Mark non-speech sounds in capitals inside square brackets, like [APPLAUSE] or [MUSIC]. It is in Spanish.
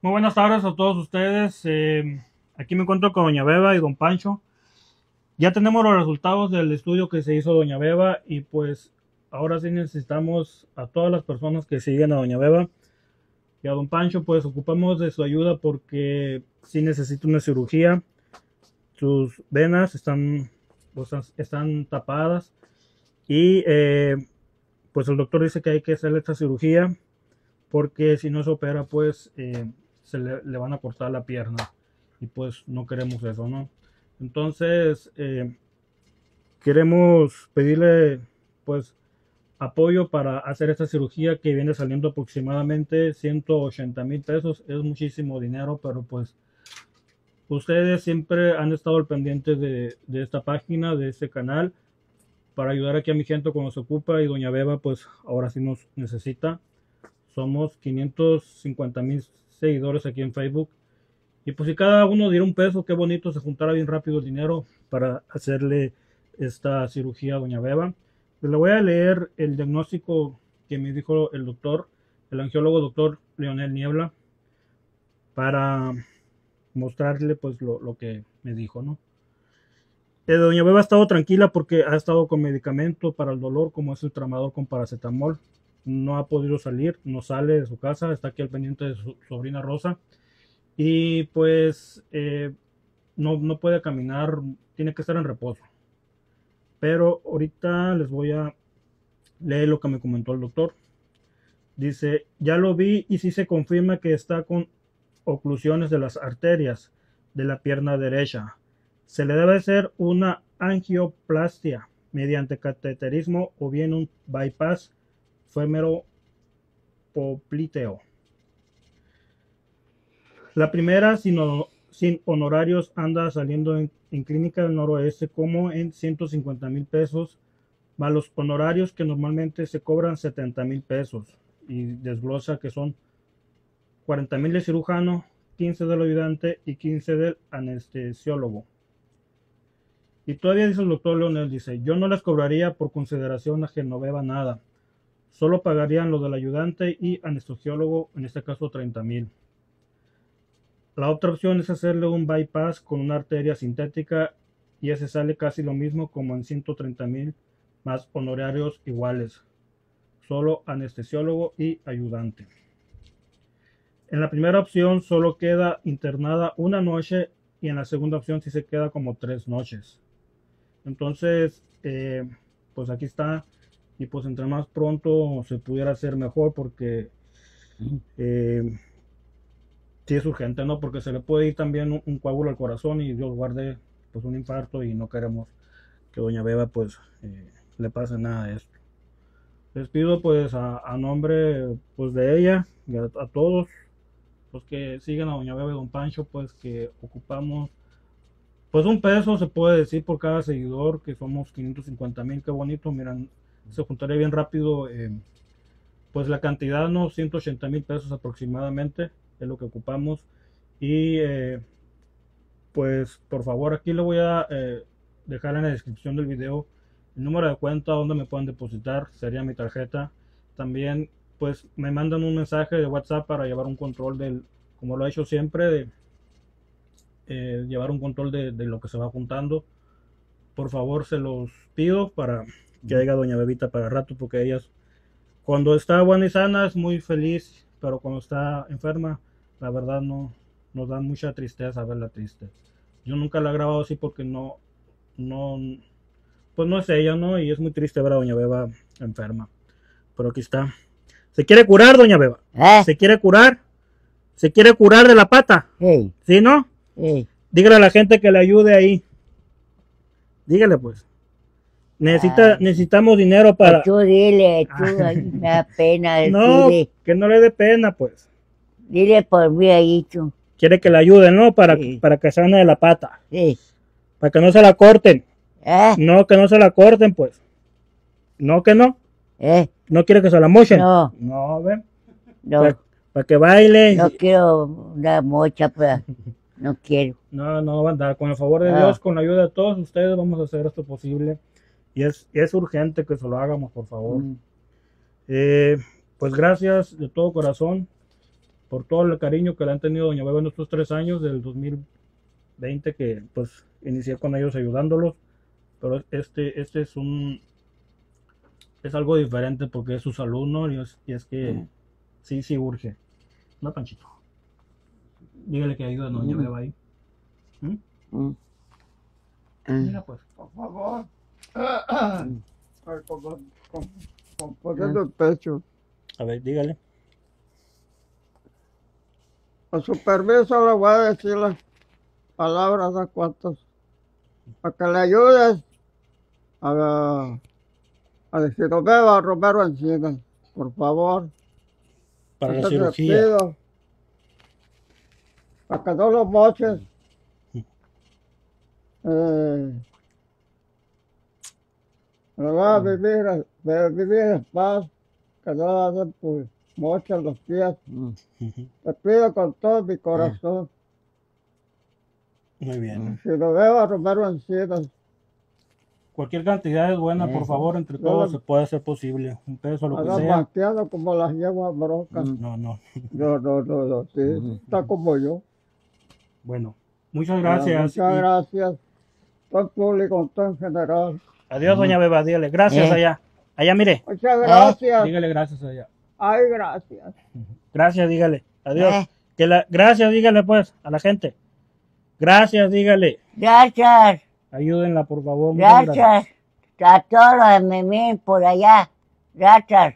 Muy buenas tardes a todos ustedes. Eh, aquí me encuentro con Doña Beba y Don Pancho. Ya tenemos los resultados del estudio que se hizo Doña Beba y pues ahora sí necesitamos a todas las personas que siguen a Doña Beba y a Don Pancho pues ocupamos de su ayuda porque sí necesita una cirugía. Sus venas están, pues, están tapadas y eh, pues el doctor dice que hay que hacerle esta cirugía porque si no se opera pues eh, se le, van a cortar la pierna y pues no queremos eso, ¿no? Entonces eh, queremos pedirle pues apoyo para hacer esta cirugía que viene saliendo aproximadamente 180 mil pesos. Es muchísimo dinero, pero pues ustedes siempre han estado al pendiente de, de, esta página, de este canal, para ayudar aquí a mi gente cuando se ocupa y doña Beba pues ahora sí nos necesita. Somos 550 mil seguidores aquí en Facebook. Y pues si cada uno diera un peso, qué bonito, se juntara bien rápido el dinero para hacerle esta cirugía a doña Beba. Le voy a leer el diagnóstico que me dijo el doctor, el angiólogo doctor Leonel Niebla, para mostrarle pues lo, lo que me dijo, ¿no? Eh, doña Beba ha estado tranquila porque ha estado con medicamento para el dolor, como es el tramador con paracetamol. No ha podido salir, no sale de su casa, está aquí al pendiente de su sobrina Rosa. Y pues eh, no, no puede caminar, tiene que estar en reposo. Pero ahorita les voy a leer lo que me comentó el doctor. Dice, ya lo vi y sí se confirma que está con oclusiones de las arterias de la pierna derecha se le debe hacer una angioplastia mediante cateterismo o bien un bypass popliteo. La primera, sin, sin, honorarios, anda saliendo en, Clínica del Noroeste como en 150 mil pesos, más los honorarios que normalmente se cobran 70 mil pesos. Y desglosa que son 40 mil de cirujano, 15 del ayudante y 15 del anestesiólogo. Y todavía dice el doctor Leonel, dice, yo no les cobraría por consideración a Genoveva nada. Solo pagarían lo del ayudante y anestesiólogo, en este caso 30 mil. La otra opción es hacerle un bypass con una arteria sintética y ese sale casi lo mismo como en 130 mil más honorarios iguales. Solo anestesiólogo y ayudante. En la primera opción solo queda internada una noche y en la segunda opción sí se queda como tres noches. Entonces, eh, pues aquí está. Y pues entre más pronto se pudiera hacer mejor porque eh, sí es urgente, ¿no? Porque se le puede ir también un, coágulo al corazón y Dios guarde pues un infarto y no queremos que doña Beba pues eh, le pase nada de esto. Les pido pues a, nombre pues de ella y a, a, todos los que sigan a doña Beba y don Pancho pues que ocupamos pues un peso se puede decir por cada seguidor, que somos 550 mil, qué bonito, miran, se juntaría bien rápido, eh, pues la cantidad, ¿no? 180 mil pesos aproximadamente, es lo que ocupamos. Y eh, pues por favor, aquí le voy a eh, dejar en la descripción del video el número de cuenta donde me pueden depositar, sería mi tarjeta. También pues me mandan un mensaje de WhatsApp para llevar un control del, como lo he hecho siempre, de llevar un control de, lo que se va juntando. Por favor, se los pido para que haya Doña Bebita para rato, porque ella cuando está buena y sana es muy feliz, pero cuando está enferma, la verdad no nos da mucha tristeza verla triste. Yo nunca la he grabado así porque no, no, pues no es ella, ¿no? Y es muy triste ver a Doña Beba enferma. Pero aquí está. ¿Se quiere curar, Doña Beba? ¿Eh? ¿Se quiere curar? ¿Se quiere curar de la pata? ¿Sí, no? Dígale a la gente que le ayude ahí. Dígale pues. Necesita, necesitamos dinero para. Tú dile, tú, me da pena. [LAUGHS] No, que no le dé pena, pues. Dile por mí ahí, tú. Quiere que le ayude, ¿no? Para, para que sane de la pata. Sí. Para que no se la corten. ¿Eh? No, que no se la corten, pues. No, que no. ¿Eh? No quiere que se la mochen. No. No, ven. No. Para, que baile. No quiero una mocha, pues. No quiero. No, no va a andar. Con el favor de ah. Dios, con la ayuda de todos ustedes, vamos a hacer esto posible. Y es, es urgente que se lo hagamos, por favor. Mm. Eh, pues gracias de todo corazón. por todo el cariño que le han tenido Doña Beba en estos tres años del 2020 que pues inicié con ellos ayudándolos. Pero este, este es un es algo diferente porque es su salud, ¿no? Y es, y es que Mm. sí, sí urge. No, Panchito. Dígale que ayuda a Doña Mm. Beba ahí. Mm. Mira, pues. Por favor. [COUGHS] Ay, con, con, con, con poder del pecho. A ver, dígale. Con su permiso le voy a decir las palabras a cuantos. Para que le ayudes a, a decir, Beba Romero Encinas, por favor. Para la Yo te cirugía. Para que no lo moches. Eh, no va a vivir, a vivir en paz, que no hacen pues, mochas los pies. Mm. [LAUGHS] Te pido con todo mi corazón. Muy bien. Si lo veo a Romero Encinas, Cualquier cantidad es buena, por favor, entre todos se puede hacer posible. Un peso, lo que sea. como las yeguas broncas. Mm. No, no. [LAUGHS] No, no, no, no, sí, Ujú. está como yo. Bueno, muchas gracias. Muchas y gracias. Todo el público, todo en general. Adiós, doña Beba, dígale. Gracias Eh. allá. Allá, mire. Muchas gracias. Dígale gracias allá. Ay, gracias. Gracias, dígale. Adiós. Eh. Que la, gracias, dígale pues a la gente. Gracias, dígale. Gracias, Ayúdenla, por favor. gracias. gracias a todos los de Memín por allá. Gracias.